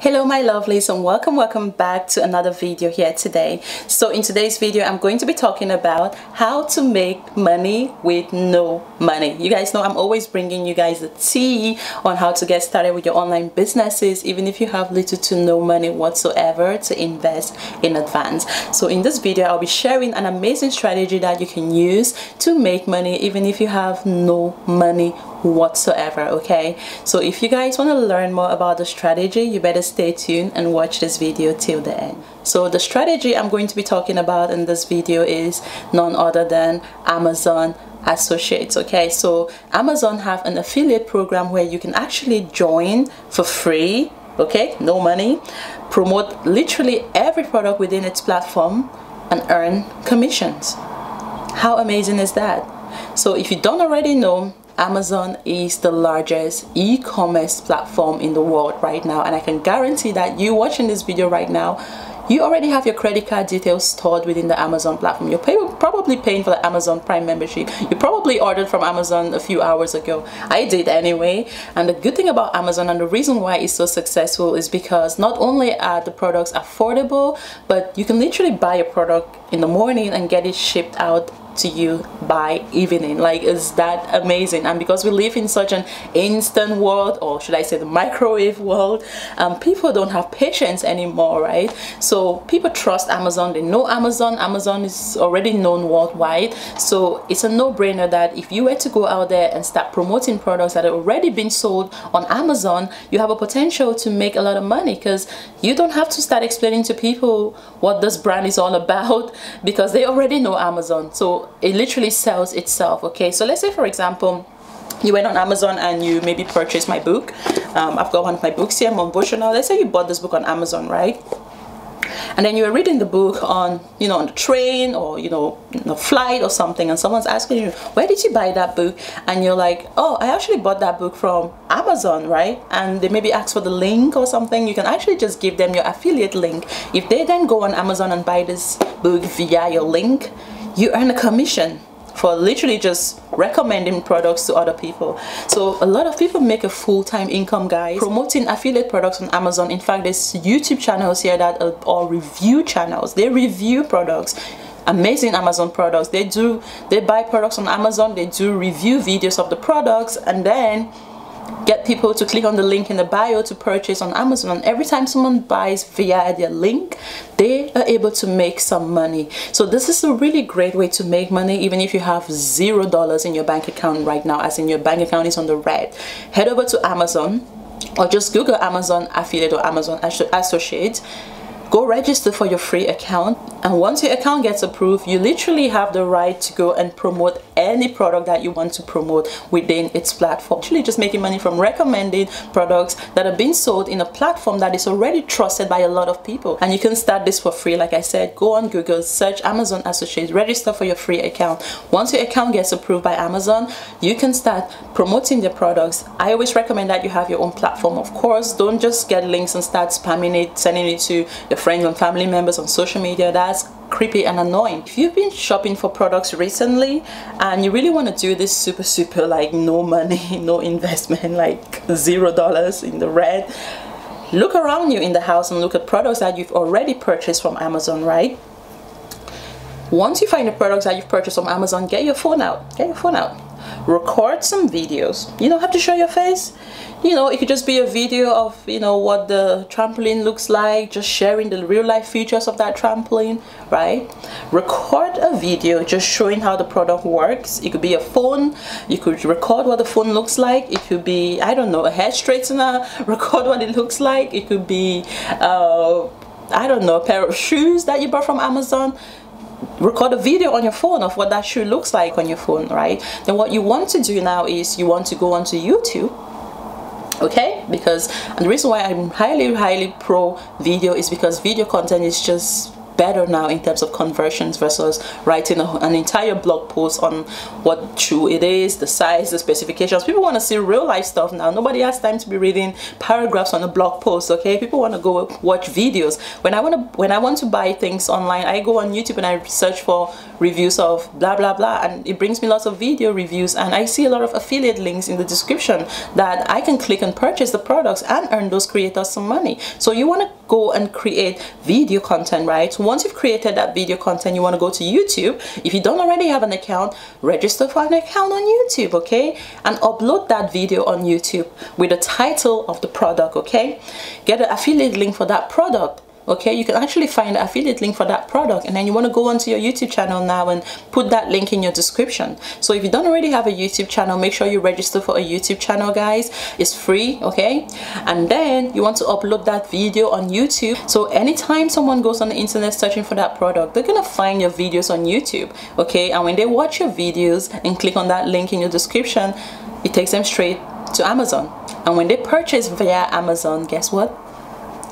hello my lovelies and welcome welcome back to another video here today. So in today's video i'm going to be talking about how to make money with no money. You guys know i'm always bringing you guys the tea on how to get started with your online businesses even if you have little to no money whatsoever to invest in advance. So in this video i'll be sharing an amazing strategy that you can use to make money even if you have no money whatsoever okay? So if you guys want to learn more about the strategy you better stay tuned and watch this video till the end. So the strategy i'm going to be talking about in this video is none other than amazon associates okay? So amazon have an affiliate program where you can actually join for free okay? No money. Promote literally every product within its platform and earn commissions. How amazing is that? So if you don't already know Amazon is the largest e-commerce platform in the world right now and I can guarantee that you watching this video right now you already have your credit card details stored within the Amazon platform. You're pay probably paying for the Amazon Prime membership. You probably ordered from Amazon a few hours ago. I did anyway. And the good thing about Amazon and the reason why it's so successful is because not only are the products affordable, but you can literally buy a product in the morning and get it shipped out to you by evening. Like is that amazing? And because we live in such an instant world or should I say the microwave world um, people don't have patience anymore right? So people trust Amazon. They know Amazon. Amazon is already known worldwide. So it's a no-brainer that if you were to go out there and start promoting products that have already been sold on Amazon you have a potential to make a lot of money because you don't have to start explaining to people what this brand is all about because they already know Amazon. So it literally sells itself okay? So let's say for example you went on Amazon and you maybe purchased my book. Um, I've got one of my books here Motivational let's say you bought this book on Amazon right? And then you're reading the book on you know on the train or you know a flight or something and someone's asking you where did you buy that book? And you're like oh I actually bought that book from Amazon right? And they maybe ask for the link or something. You can actually just give them your affiliate link. If they then go on Amazon and buy this book via your link you earn a commission for literally just recommending products to other people. So a lot of people make a full-time income guys. Promoting affiliate products on amazon. In fact there's youtube channels here that are, review channels. They review products. Amazing amazon products. They do they buy products on amazon. They do review videos of the products. And then get people to click on the link in the bio to purchase on Amazon. Every time someone buys via their link, they are able to make some money. So this is a really great way to make money even if you have zero dollars in your bank account right now, as in your bank account is on the red. Head over to Amazon or just Google Amazon affiliate or Amazon associate go register for your free account and once your account gets approved you literally have the right to go and promote any product that you want to promote within its platform. Actually just making money from recommending products that are being sold in a platform that is already trusted by a lot of people. And you can start this for free like I said. Go on Google search Amazon Associates register for your free account. Once your account gets approved by Amazon you can start promoting their products. I always recommend that you have your own platform of course. Don't just get links and start spamming it sending it to your friends and family members on social media that's creepy and annoying. If you've been shopping for products recently and you really want to do this super super like no money no investment like zero dollars in the red look around you in the house and look at products that you've already purchased from Amazon right? Once you find the products that you've purchased from Amazon get your phone out get your phone out record some videos. You don't have to show your face. You know it could just be a video of you know what the trampoline looks like just sharing the real life features of that trampoline right? Record a video just showing how the product works. It could be a phone. You could record what the phone looks like. It could be I don't know a hair straightener. Record what it looks like. It could be uh, I don't know a pair of shoes that you bought from Amazon record a video on your phone of what that shoe looks like on your phone right? Then what you want to do now is you want to go onto YouTube okay? Because and the reason why I'm highly highly pro video is because video content is just better now in terms of conversions versus writing a, an entire blog post on what shoe it is the size the specifications. People want to see real life stuff now. Nobody has time to be reading paragraphs on a blog post okay? People want to go watch videos. When i want to when i want to buy things online i go on youtube and i search for reviews of blah blah blah and it brings me lots of video reviews and i see a lot of affiliate links in the description that i can click and purchase the products and earn those creators some money. So you want to go and create video content right once you've created that video content you want to go to youtube. If you don't already have an account register for an account on youtube okay? And upload that video on youtube with the title of the product okay? Get an affiliate link for that product okay? You can actually find affiliate link for that product and then you want to go onto your youtube channel now and put that link in your description. So if you don't already have a youtube channel make sure you register for a youtube channel guys. It's free okay? And then you want to upload that video on youtube. So anytime someone goes on the internet searching for that product they're gonna find your videos on youtube okay? And when they watch your videos and click on that link in your description it takes them straight to amazon. And when they purchase via amazon guess what?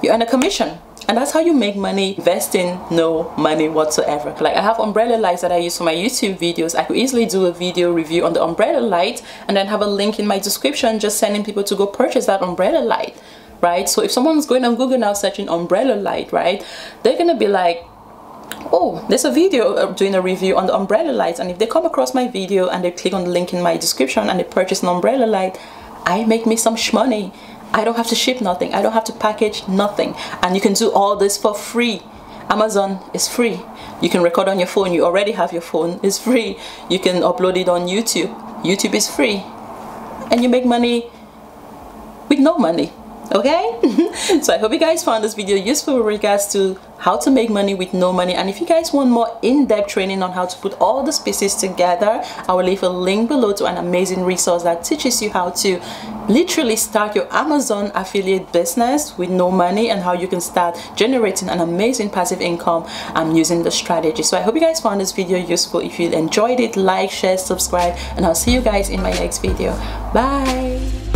You earn a commission and that's how you make money investing no money whatsoever. Like i have umbrella lights that i use for my youtube videos. I could easily do a video review on the umbrella light and then have a link in my description just sending people to go purchase that umbrella light right? So if someone's going on google now searching umbrella light right they're gonna be like oh there's a video uh, doing a review on the umbrella light and if they come across my video and they click on the link in my description and they purchase an umbrella light i make me some money I don't have to ship nothing. I don't have to package nothing. And you can do all this for free. Amazon is free. You can record on your phone. You already have your phone. It's free. You can upload it on YouTube. YouTube is free. And you make money with no money okay? So i hope you guys found this video useful with regards to how to make money with no money. And if you guys want more in-depth training on how to put all the pieces together i will leave a link below to an amazing resource that teaches you how to literally start your amazon affiliate business with no money and how you can start generating an amazing passive income and using the strategy. So i hope you guys found this video useful. If you enjoyed it like share subscribe and i'll see you guys in my next video. Bye